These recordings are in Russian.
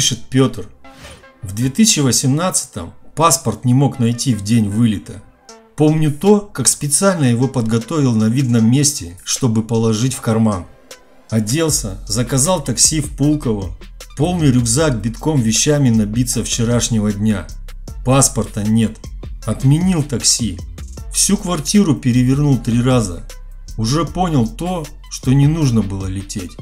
Пишет Петр. В 2018 паспорт не мог найти в день вылета. Помню то, как специально его подготовил на видном месте, чтобы положить в карман. Оделся, заказал такси в Пулково. Полный рюкзак битком вещами набиться вчерашнего дня. Паспорта нет. Отменил такси. Всю квартиру перевернул три раза. Уже понял то, что не нужно было лететь.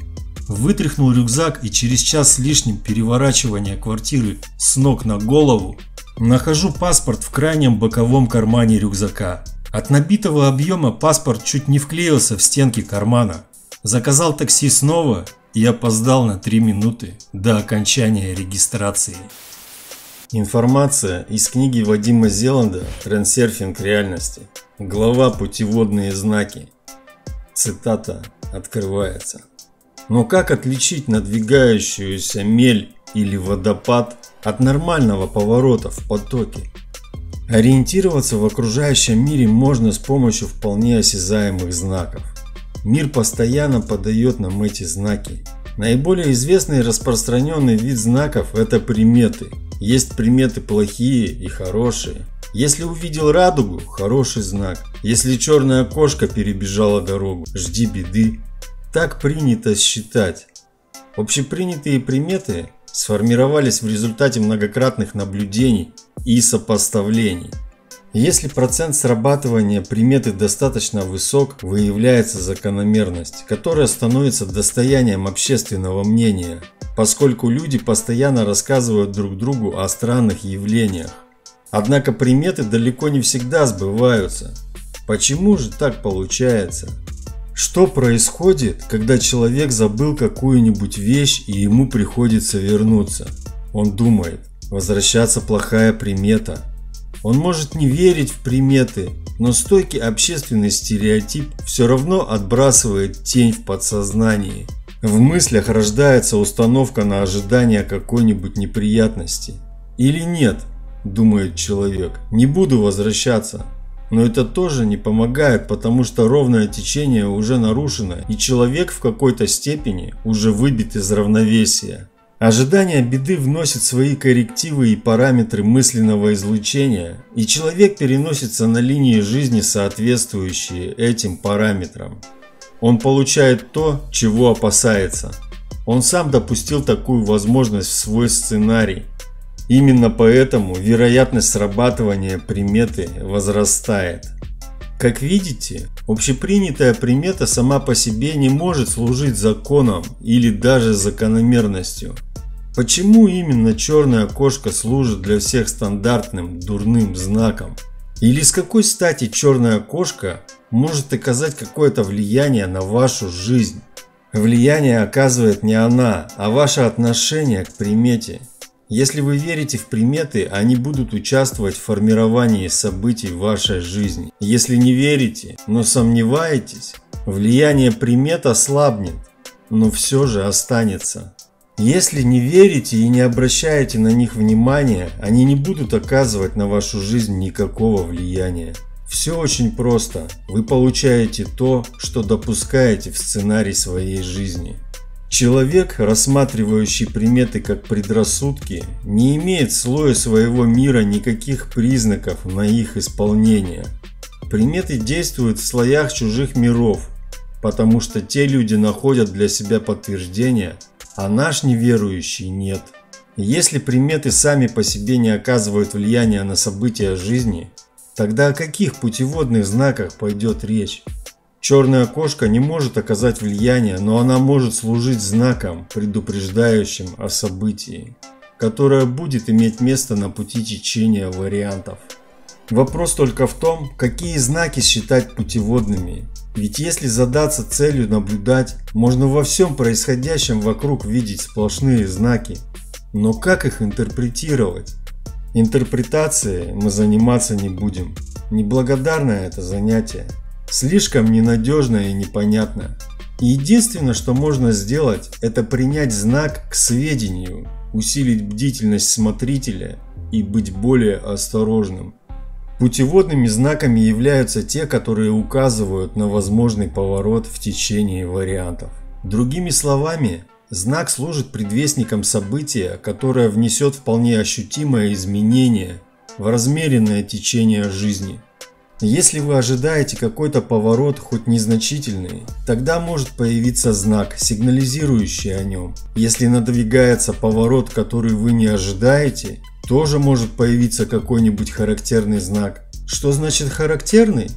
Вытряхнул рюкзак и через час с лишним переворачивания квартиры с ног на голову нахожу паспорт в крайнем боковом кармане рюкзака. От набитого объема паспорт чуть не вклеился в стенки кармана. Заказал такси снова и опоздал на 3 минуты до окончания регистрации. Информация из книги Вадима Зеланда «Трансерфинг реальности». Глава «Путеводные знаки». Цитата открывается. Но как отличить надвигающуюся мель или водопад от нормального поворота в потоке? Ориентироваться в окружающем мире можно с помощью вполне осязаемых знаков. Мир постоянно подает нам эти знаки. Наиболее известный и распространенный вид знаков – это приметы. Есть приметы плохие и хорошие. Если увидел радугу – хороший знак. Если черная кошка перебежала дорогу – жди беды. Так принято считать. Общепринятые приметы сформировались в результате многократных наблюдений и сопоставлений. Если процент срабатывания приметы достаточно высок, выявляется закономерность, которая становится достоянием общественного мнения, поскольку люди постоянно рассказывают друг другу о странных явлениях. Однако приметы далеко не всегда сбываются. Почему же так получается? Что происходит, когда человек забыл какую-нибудь вещь и ему приходится вернуться? Он думает, возвращаться плохая примета, он может не верить в приметы, но стойкий общественный стереотип все равно отбрасывает тень в подсознании. В мыслях рождается установка на ожидание какой-нибудь неприятности. Или нет, думает человек, не буду возвращаться. Но это тоже не помогает, потому что ровное течение уже нарушено, и человек в какой-то степени уже выбит из равновесия. Ожидание беды вносит свои коррективы и параметры мысленного излучения, и человек переносится на линии жизни, соответствующие этим параметрам. Он получает то, чего опасается. Он сам допустил такую возможность в свой сценарий. Именно поэтому вероятность срабатывания приметы возрастает. Как видите, общепринятая примета сама по себе не может служить законом или даже закономерностью – Почему именно черная кошка служит для всех стандартным дурным знаком? Или с какой стати черная кошка может оказать какое-то влияние на вашу жизнь? Влияние оказывает не она, а ваше отношение к примете. Если вы верите в приметы, они будут участвовать в формировании событий в вашей жизни. Если не верите, но сомневаетесь, влияние примет ослабнет, но все же останется. Если не верите и не обращаете на них внимания, они не будут оказывать на вашу жизнь никакого влияния. Все очень просто. Вы получаете то, что допускаете в сценарий своей жизни. Человек, рассматривающий приметы как предрассудки, не имеет в слое своего мира никаких признаков на их исполнение. Приметы действуют в слоях чужих миров, потому что те люди находят для себя подтверждение – а наш неверующий нет. Если приметы сами по себе не оказывают влияния на события жизни, тогда о каких путеводных знаках пойдет речь? Черная кошка не может оказать влияние, но она может служить знаком, предупреждающим о событии, которое будет иметь место на пути течения вариантов. Вопрос только в том, какие знаки считать путеводными ведь если задаться целью наблюдать, можно во всем происходящем вокруг видеть сплошные знаки. Но как их интерпретировать? Интерпретацией мы заниматься не будем. Неблагодарное это занятие. Слишком ненадежное и непонятное. единственное, что можно сделать, это принять знак к сведению, усилить бдительность смотрителя и быть более осторожным. Путеводными знаками являются те, которые указывают на возможный поворот в течение вариантов. Другими словами, знак служит предвестником события, которое внесет вполне ощутимое изменение в размеренное течение жизни. Если вы ожидаете какой-то поворот, хоть незначительный, тогда может появиться знак, сигнализирующий о нем. Если надвигается поворот, который вы не ожидаете, тоже может появиться какой-нибудь характерный знак. Что значит характерный?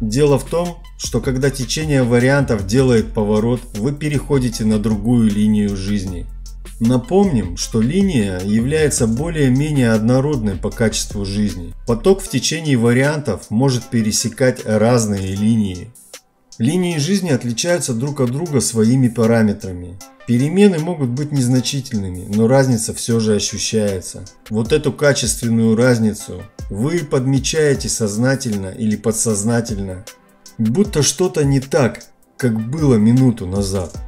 Дело в том, что когда течение вариантов делает поворот, вы переходите на другую линию жизни. Напомним, что линия является более-менее однородной по качеству жизни. Поток в течение вариантов может пересекать разные линии. Линии жизни отличаются друг от друга своими параметрами. Перемены могут быть незначительными, но разница все же ощущается. Вот эту качественную разницу вы подмечаете сознательно или подсознательно, будто что-то не так, как было минуту назад.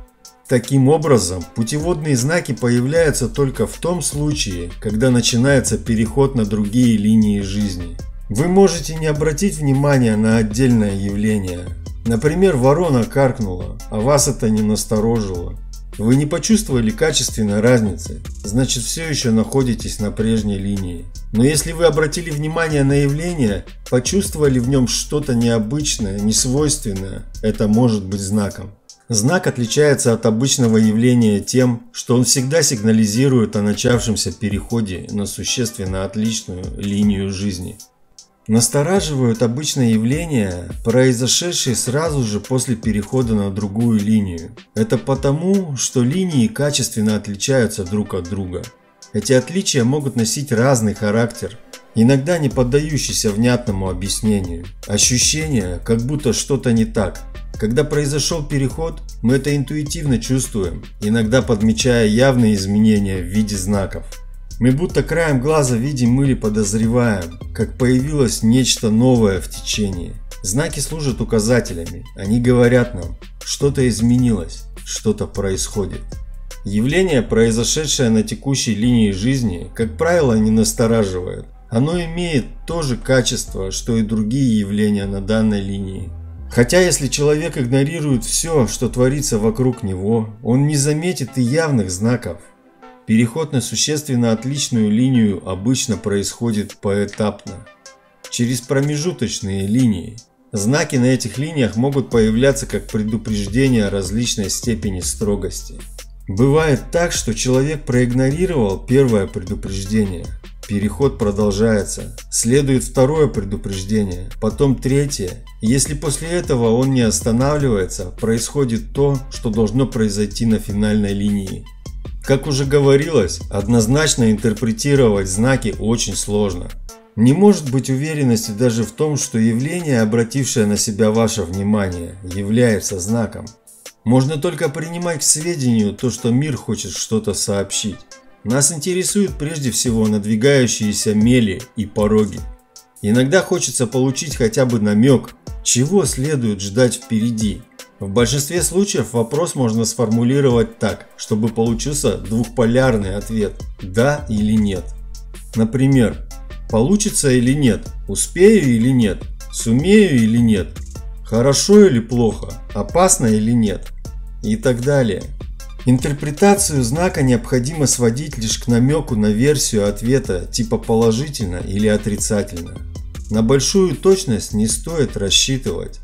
Таким образом, путеводные знаки появляются только в том случае, когда начинается переход на другие линии жизни. Вы можете не обратить внимания на отдельное явление. Например, ворона каркнула, а вас это не насторожило. Вы не почувствовали качественной разницы, значит все еще находитесь на прежней линии. Но если вы обратили внимание на явление, почувствовали в нем что-то необычное, несвойственное, это может быть знаком. Знак отличается от обычного явления тем, что он всегда сигнализирует о начавшемся переходе на существенно отличную линию жизни. Настораживают обычные явления, произошедшие сразу же после перехода на другую линию. Это потому, что линии качественно отличаются друг от друга. Эти отличия могут носить разный характер, иногда не поддающийся внятному объяснению. Ощущение, как будто что-то не так, когда произошел переход, мы это интуитивно чувствуем, иногда подмечая явные изменения в виде знаков. Мы будто краем глаза видим или подозреваем, как появилось нечто новое в течении. Знаки служат указателями, они говорят нам, что-то изменилось, что-то происходит. Явление, произошедшее на текущей линии жизни, как правило, не настораживает. Оно имеет то же качество, что и другие явления на данной линии. Хотя если человек игнорирует все, что творится вокруг него, он не заметит и явных знаков. Переход на существенно отличную линию обычно происходит поэтапно, через промежуточные линии. Знаки на этих линиях могут появляться как предупреждение различной степени строгости. Бывает так, что человек проигнорировал первое предупреждение – Переход продолжается. Следует второе предупреждение, потом третье. Если после этого он не останавливается, происходит то, что должно произойти на финальной линии. Как уже говорилось, однозначно интерпретировать знаки очень сложно. Не может быть уверенности даже в том, что явление, обратившее на себя ваше внимание, является знаком. Можно только принимать к сведению то, что мир хочет что-то сообщить. Нас интересуют прежде всего надвигающиеся мели и пороги. Иногда хочется получить хотя бы намек, чего следует ждать впереди. В большинстве случаев вопрос можно сформулировать так, чтобы получился двухполярный ответ «да» или «нет». Например, получится или нет, успею или нет, сумею или нет, хорошо или плохо, опасно или нет и так далее. Интерпретацию знака необходимо сводить лишь к намеку на версию ответа типа положительно или отрицательно. На большую точность не стоит рассчитывать.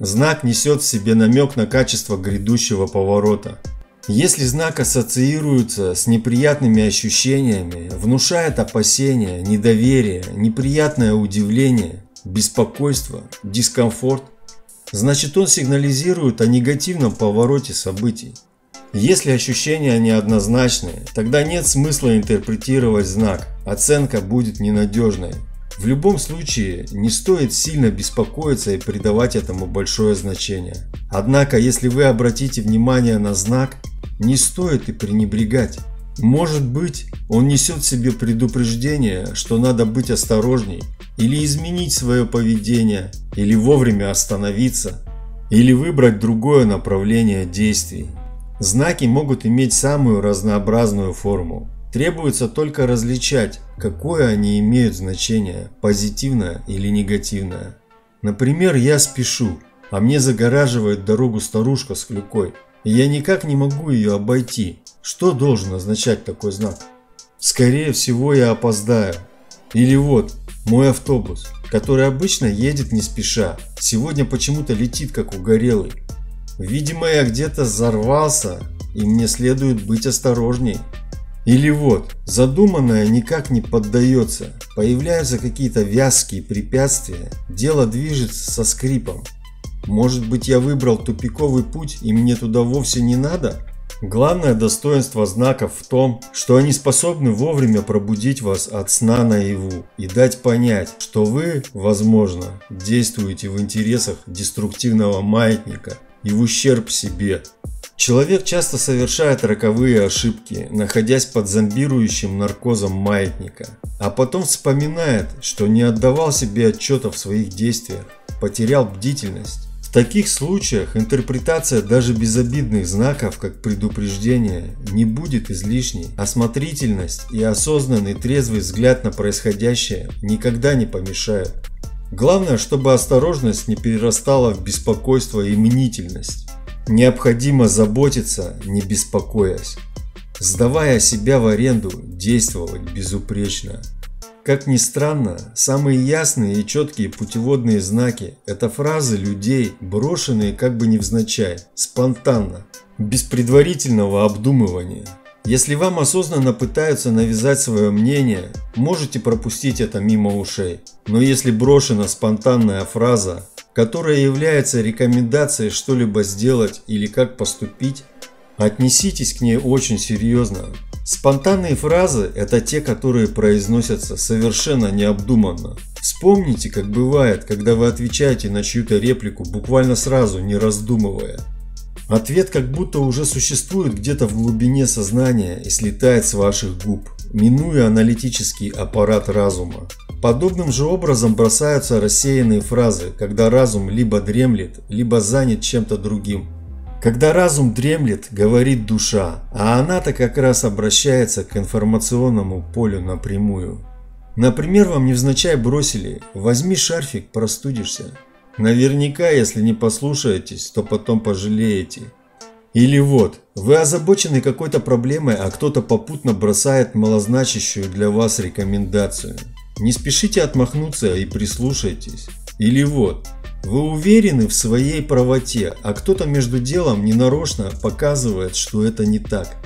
Знак несет в себе намек на качество грядущего поворота. Если знак ассоциируется с неприятными ощущениями, внушает опасения, недоверие, неприятное удивление, беспокойство, дискомфорт – значит он сигнализирует о негативном повороте событий. Если ощущения неоднозначные, тогда нет смысла интерпретировать знак, оценка будет ненадежной. В любом случае, не стоит сильно беспокоиться и придавать этому большое значение. Однако, если вы обратите внимание на знак, не стоит и пренебрегать. Может быть, он несет в себе предупреждение, что надо быть осторожней, или изменить свое поведение, или вовремя остановиться, или выбрать другое направление действий. Знаки могут иметь самую разнообразную форму. Требуется только различать, какое они имеют значение, позитивное или негативное. Например, я спешу. а мне загораживает дорогу старушка с клюкой, и я никак не могу ее обойти. Что должен означать такой знак? Скорее всего, я опоздаю. Или вот, мой автобус, который обычно едет не спеша, сегодня почему-то летит как угорелый. Видимо, я где-то взорвался, и мне следует быть осторожней. Или вот, задуманное никак не поддается, появляются какие-то вязкие препятствия, дело движется со скрипом. Может быть я выбрал тупиковый путь и мне туда вовсе не надо? Главное достоинство знаков в том, что они способны вовремя пробудить вас от сна наяву и дать понять, что вы, возможно, действуете в интересах деструктивного маятника и в ущерб себе. Человек часто совершает роковые ошибки, находясь под зомбирующим наркозом маятника, а потом вспоминает, что не отдавал себе отчета в своих действиях, потерял бдительность. В таких случаях интерпретация даже безобидных знаков как предупреждение не будет излишней. Осмотрительность и осознанный трезвый взгляд на происходящее никогда не помешают. Главное, чтобы осторожность не перерастала в беспокойство и мнительность. Необходимо заботиться, не беспокоясь. Сдавая себя в аренду, действовать безупречно. Как ни странно, самые ясные и четкие путеводные знаки – это фразы людей, брошенные как бы невзначай, спонтанно, без предварительного обдумывания. Если вам осознанно пытаются навязать свое мнение, можете пропустить это мимо ушей. Но если брошена спонтанная фраза, которая является рекомендацией что-либо сделать или как поступить, отнеситесь к ней очень серьезно. Спонтанные фразы – это те, которые произносятся совершенно необдуманно. Вспомните, как бывает, когда вы отвечаете на чью-то реплику буквально сразу, не раздумывая. Ответ как будто уже существует где-то в глубине сознания и слетает с ваших губ, минуя аналитический аппарат разума. Подобным же образом бросаются рассеянные фразы, когда разум либо дремлет, либо занят чем-то другим. Когда разум дремлет, говорит душа, а она-то как раз обращается к информационному полю напрямую. Например, вам невзначай бросили «возьми шарфик, простудишься». Наверняка, если не послушаетесь, то потом пожалеете. Или вот, вы озабочены какой-то проблемой, а кто-то попутно бросает малозначащую для вас рекомендацию. Не спешите отмахнуться и прислушайтесь. Или вот, вы уверены в своей правоте, а кто-то между делом ненарочно показывает, что это не так.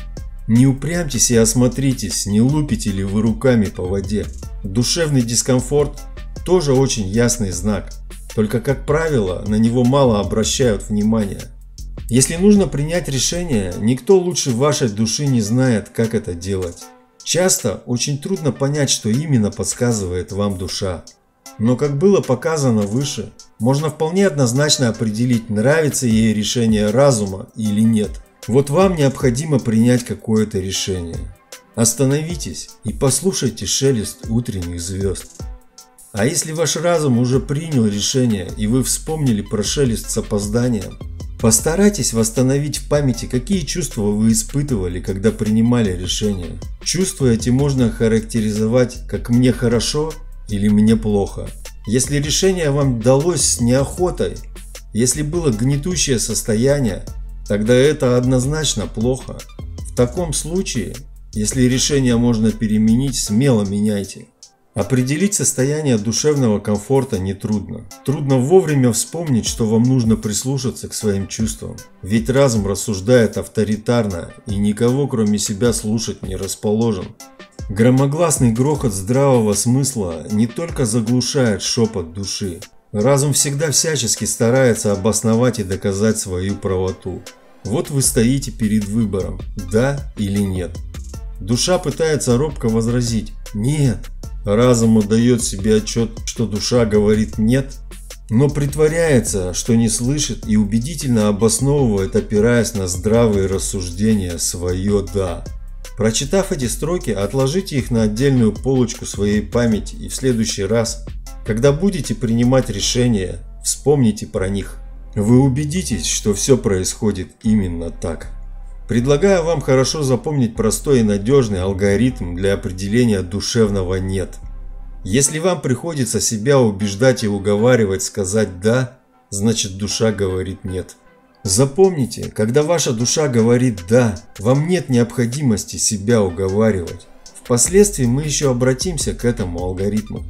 Не упрямьтесь и осмотритесь, не лупите ли вы руками по воде. Душевный дискомфорт тоже очень ясный знак. Только, как правило, на него мало обращают внимания. Если нужно принять решение, никто лучше вашей души не знает, как это делать. Часто очень трудно понять, что именно подсказывает вам душа. Но как было показано выше, можно вполне однозначно определить, нравится ей решение разума или нет. Вот вам необходимо принять какое-то решение. Остановитесь и послушайте шелест утренних звезд. А если ваш разум уже принял решение и вы вспомнили про шелест с опозданием, Постарайтесь восстановить в памяти, какие чувства вы испытывали, когда принимали решение. Чувства эти можно характеризовать как «мне хорошо» или «мне плохо». Если решение вам далось с неохотой, если было гнетущее состояние, тогда это однозначно плохо. В таком случае, если решение можно переменить, смело меняйте. Определить состояние душевного комфорта нетрудно. Трудно вовремя вспомнить, что вам нужно прислушаться к своим чувствам. Ведь разум рассуждает авторитарно и никого кроме себя слушать не расположен. Громогласный грохот здравого смысла не только заглушает шепот души. Разум всегда всячески старается обосновать и доказать свою правоту. Вот вы стоите перед выбором, да или нет. Душа пытается робко возразить «нет», Разум отдает себе отчет, что душа говорит «нет», но притворяется, что не слышит и убедительно обосновывает, опираясь на здравые рассуждения, свое «да». Прочитав эти строки, отложите их на отдельную полочку своей памяти и в следующий раз, когда будете принимать решения, вспомните про них. Вы убедитесь, что все происходит именно так. Предлагаю вам хорошо запомнить простой и надежный алгоритм для определения душевного «нет». Если вам приходится себя убеждать и уговаривать сказать «да», значит душа говорит нет. Запомните, когда ваша душа говорит «да», вам нет необходимости себя уговаривать. Впоследствии мы еще обратимся к этому алгоритму.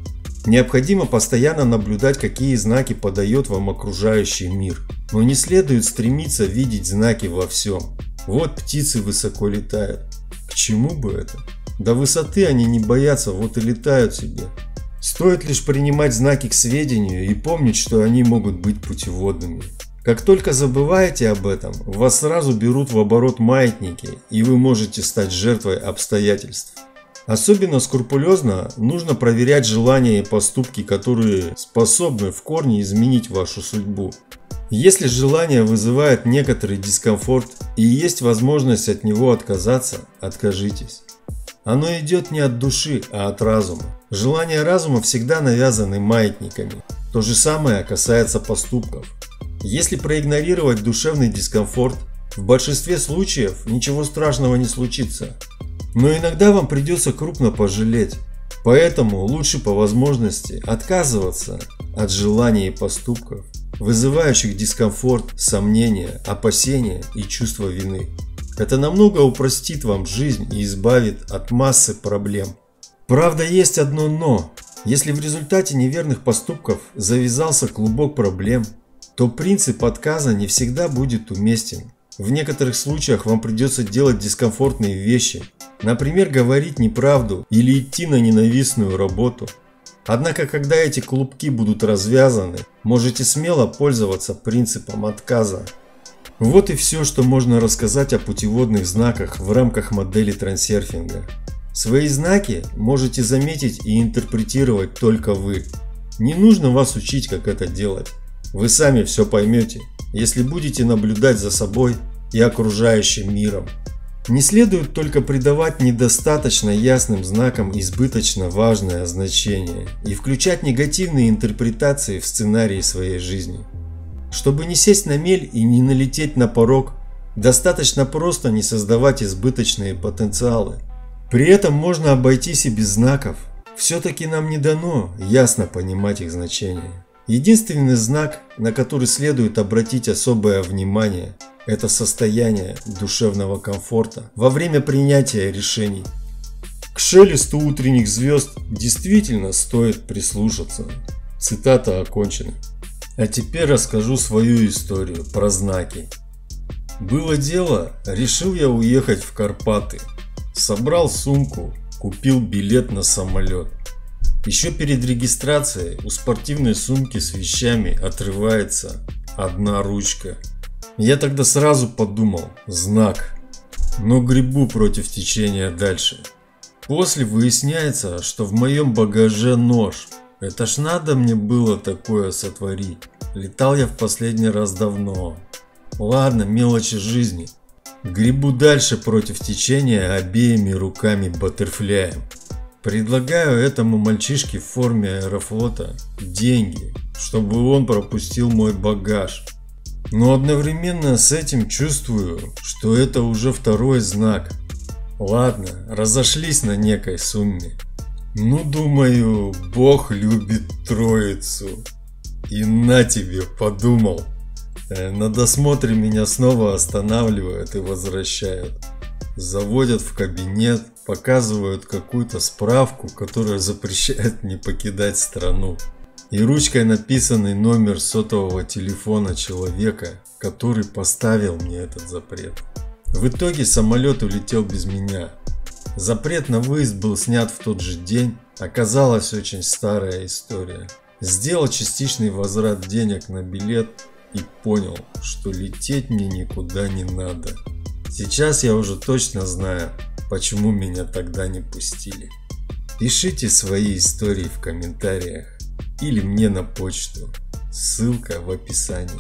Необходимо постоянно наблюдать, какие знаки подает вам окружающий мир. Но не следует стремиться видеть знаки во всем. Вот птицы высоко летают. К чему бы это? До высоты они не боятся, вот и летают себе. Стоит лишь принимать знаки к сведению и помнить, что они могут быть путеводными. Как только забываете об этом, вас сразу берут в оборот маятники, и вы можете стать жертвой обстоятельств. Особенно скрупулезно нужно проверять желания и поступки, которые способны в корне изменить вашу судьбу. Если желание вызывает некоторый дискомфорт и есть возможность от него отказаться, откажитесь. Оно идет не от души, а от разума. Желания разума всегда навязаны маятниками. То же самое касается поступков. Если проигнорировать душевный дискомфорт, в большинстве случаев ничего страшного не случится. Но иногда вам придется крупно пожалеть. Поэтому лучше по возможности отказываться от желаний и поступков, вызывающих дискомфорт, сомнения, опасения и чувство вины. Это намного упростит вам жизнь и избавит от массы проблем. Правда, есть одно «но». Если в результате неверных поступков завязался клубок проблем, то принцип отказа не всегда будет уместен. В некоторых случаях вам придется делать дискомфортные вещи, например, говорить неправду или идти на ненавистную работу. Однако, когда эти клубки будут развязаны, можете смело пользоваться принципом отказа. Вот и все, что можно рассказать о путеводных знаках в рамках модели трансерфинга. Свои знаки можете заметить и интерпретировать только вы. Не нужно вас учить, как это делать. Вы сами все поймете если будете наблюдать за собой и окружающим миром. Не следует только придавать недостаточно ясным знакам избыточно важное значение и включать негативные интерпретации в сценарии своей жизни. Чтобы не сесть на мель и не налететь на порог, достаточно просто не создавать избыточные потенциалы. При этом можно обойтись и без знаков. Все-таки нам не дано ясно понимать их значение. Единственный знак, на который следует обратить особое внимание, это состояние душевного комфорта во время принятия решений. К шелесту утренних звезд действительно стоит прислушаться. Цитата окончена. А теперь расскажу свою историю про знаки. Было дело, решил я уехать в Карпаты. Собрал сумку, купил билет на самолет – еще перед регистрацией у спортивной сумки с вещами отрывается одна ручка. Я тогда сразу подумал, знак, но грибу против течения дальше. После выясняется, что в моем багаже нож. Это ж надо мне было такое сотворить. Летал я в последний раз давно. Ладно, мелочи жизни. Грибу дальше против течения обеими руками баттерфляем. Предлагаю этому мальчишке в форме аэрофлота деньги, чтобы он пропустил мой багаж. Но одновременно с этим чувствую, что это уже второй знак. Ладно, разошлись на некой сумме. Ну, думаю, Бог любит троицу. И на тебе, подумал. Э, на досмотре меня снова останавливают и возвращают. Заводят в кабинет, показывают какую-то справку, которая запрещает не покидать страну. И ручкой написанный номер сотового телефона человека, который поставил мне этот запрет. В итоге самолет улетел без меня. Запрет на выезд был снят в тот же день. Оказалась очень старая история. Сделал частичный возврат денег на билет и понял, что лететь мне никуда не надо. Сейчас я уже точно знаю, почему меня тогда не пустили. Пишите свои истории в комментариях или мне на почту. Ссылка в описании.